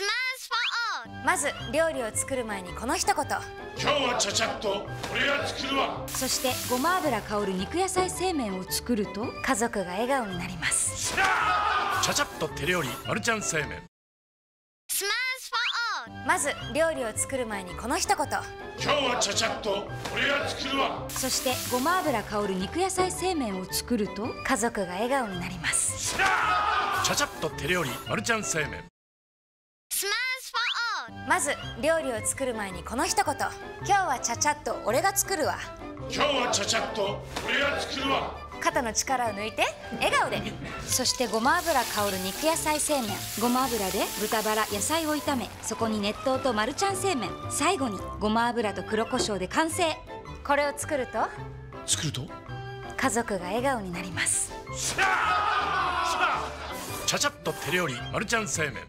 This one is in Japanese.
スマートフォンまず料理を作る前にこの一言。今日はちゃちゃっと俺が作るわ。そしてごま油香る肉野菜製麺を作ると家族が笑顔になります。ちゃちゃっと手料理マルちゃん製麺。スマートフォンまず料理を作る前にこの一言。今日はちゃちゃっと俺が作るわ。そしてごま油香る肉野菜製麺を作ると家族が笑顔になります。ちゃちゃっと手料理マルちゃん製麺まず料理を作る前にこの一言。今日はちゃちゃっと俺が作るわ。今日はちゃちゃっと俺が作るわ。肩の力を抜いて笑顔で。そしてごま油香る肉野菜製麺。ごま油で豚バラ野菜を炒めそこに熱湯とマルちゃん製麺。最後にごま油と黒胡椒で完成。これを作ると作ると？家族が笑顔になります。ちゃちゃっと手料理マルちゃん製麺